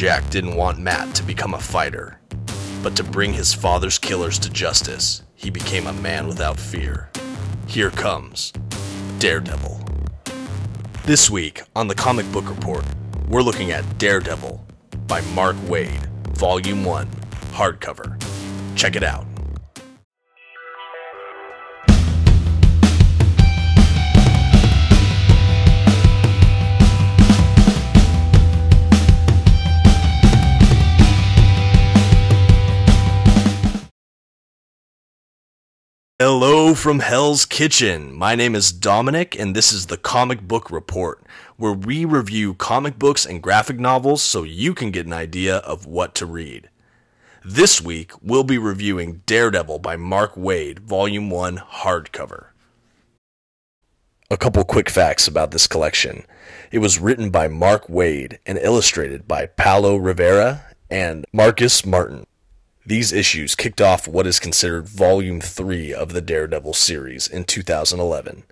Jack didn't want Matt to become a fighter, but to bring his father's killers to justice, he became a man without fear. Here comes Daredevil. This week on the Comic Book Report, we're looking at Daredevil by Mark Waid, Volume 1, hardcover. Check it out. Hello from Hell's Kitchen. My name is Dominic, and this is the Comic Book Report, where we review comic books and graphic novels so you can get an idea of what to read. This week, we'll be reviewing Daredevil by Mark Waid, Volume 1, hardcover. A couple quick facts about this collection. It was written by Mark Waid and illustrated by Paulo Rivera and Marcos Martin. These issues kicked off what is considered Volume 3 of the Daredevil series in 2011.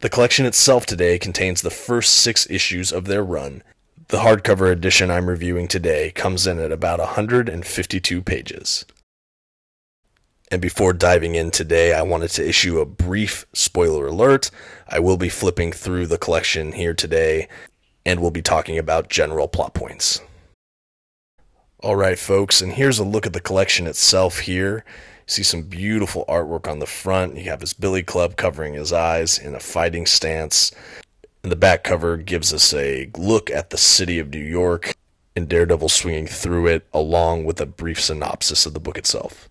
The collection itself today contains the first six issues of their run. The hardcover edition I'm reviewing today comes in at about 152 pages. And before diving in today, I wanted to issue a brief spoiler alert. I will be flipping through the collection here today, and we'll be talking about general plot points. Alright, folks, and here's a look at the collection itself here. You see some beautiful artwork on the front. You have his billy club covering his eyes in a fighting stance. And the back cover gives us a look at the city of New York and Daredevil swinging through it, along with a brief synopsis of the book itself.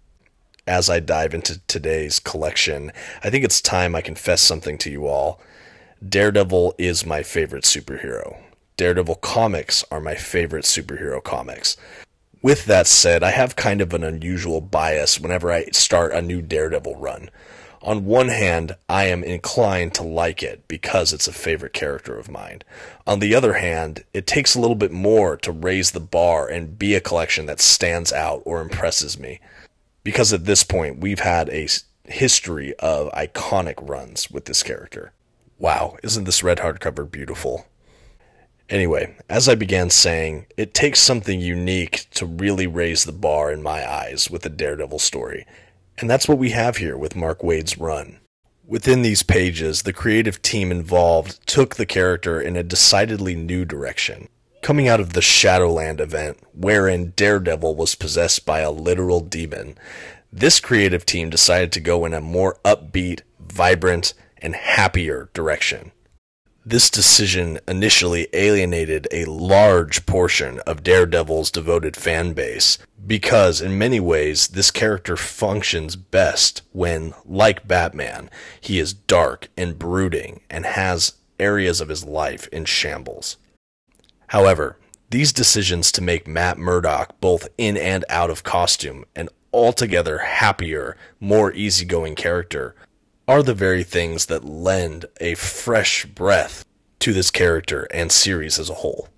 As I dive into today's collection, I think it's time I confess something to you all. Daredevil is my favorite superhero. Daredevil comics are my favorite superhero comics. With that said, I have kind of an unusual bias whenever I start a new Daredevil run. On one hand, I am inclined to like it because it's a favorite character of mine. On the other hand, it takes a little bit more to raise the bar and be a collection that stands out or impresses me. Because at this point, we've had a history of iconic runs with this character. Wow, isn't this red hardcover beautiful? Anyway, as I began saying, it takes something unique to really raise the bar in my eyes with a Daredevil story. And that's what we have here with Mark Waid's run. Within these pages, the creative team involved took the character in a decidedly new direction. Coming out of the Shadowland event, wherein Daredevil was possessed by a literal demon, this creative team decided to go in a more upbeat, vibrant, and happier direction. This decision initially alienated a large portion of Daredevil's devoted fan base because, in many ways, this character functions best when, like Batman, he is dark and brooding and has areas of his life in shambles. However, these decisions to make Matt Murdock both in and out of costume an altogether happier, more easygoing character are the very things that lend a fresh breath to this character and series as a whole.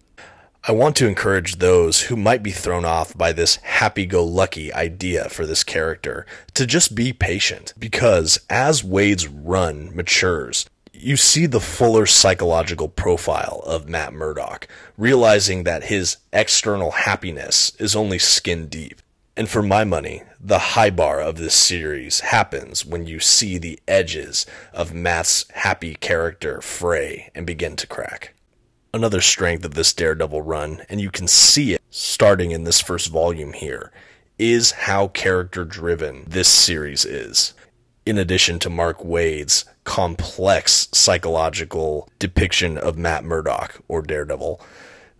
I want to encourage those who might be thrown off by this happy go lucky idea for this character to just be patient because as Waid's run matures, you see the fuller psychological profile of Matt Murdock, realizing that his external happiness is only skin deep. And for my money, the high bar of this series happens when you see the edges of Matt's happy character fray and begin to crack. Another strength of this Daredevil run, and you can see it starting in this first volume here, is how character driven this series is. In addition to Mark Waid's complex psychological depiction of Matt Murdock, or Daredevil,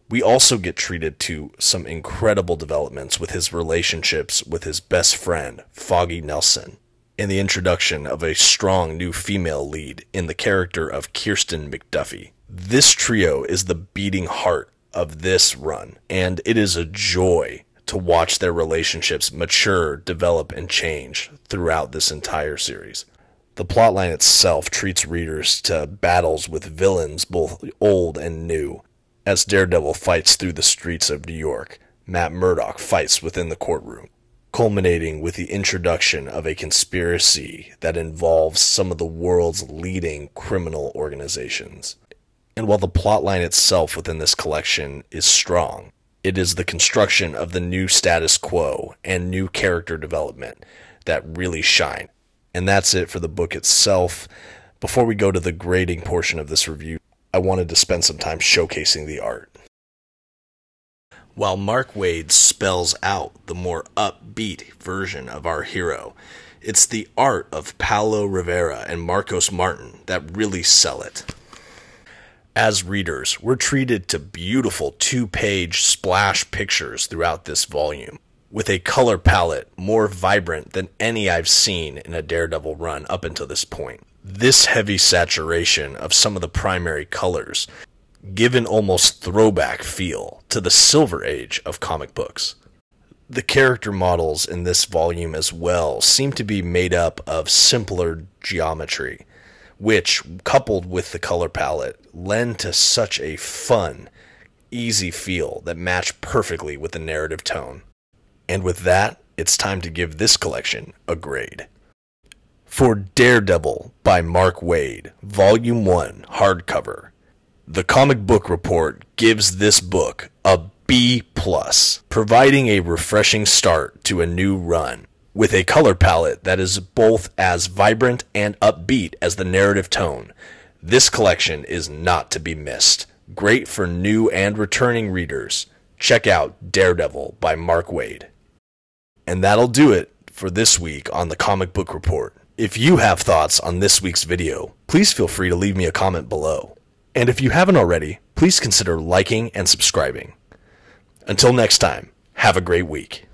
we also get treated to some incredible developments with his relationships with his best friend, Foggy Nelson, and the introduction of a strong new female lead in the character of Kirsten McDuffie. This trio is the beating heart of this run, and it is a joy to watch their relationships mature, develop, and change throughout this entire series. The plotline itself treats readers to battles with villains both old and new, as Daredevil fights through the streets of New York, Matt Murdock fights within the courtroom, culminating with the introduction of a conspiracy that involves some of the world's leading criminal organizations. And while the plotline itself within this collection is strong, It is the construction of the new status quo and new character development that really shine. And that's it for the book itself. Before we go to the grading portion of this review, I wanted to spend some time showcasing the art. While Mark Waid spells out the more upbeat version of our hero, it's the art of Paulo Rivera and Marcos Martin that really sell it. As readers, we're treated to beautiful two page splash pictures throughout this volume, with a color palette more vibrant than any I've seen in a Daredevil run up until this point. This heavy saturation of some of the primary colors give an almost throwback feel to the silver age of comic books. The character models in this volume as well seem to be made up of simpler geometry, which, coupled with the color palette, lend to such a fun, easy feel that match perfectly with the narrative tone. And with that, it's time to give this collection a grade. For Daredevil by Mark Waid, Volume 1, hardcover, the Comic Book Report gives this book a B plus, providing a refreshing start to a new run with a color palette that is both as vibrant and upbeat as the narrative tone. This collection is not to be missed. Great for new and returning readers. Check out Daredevil by Mark Waid. And that'll do it for this week on the Comic Book Report. If you have thoughts on this week's video, please feel free to leave me a comment below. And if you haven't already, please consider liking and subscribing. Until next time, have a great week.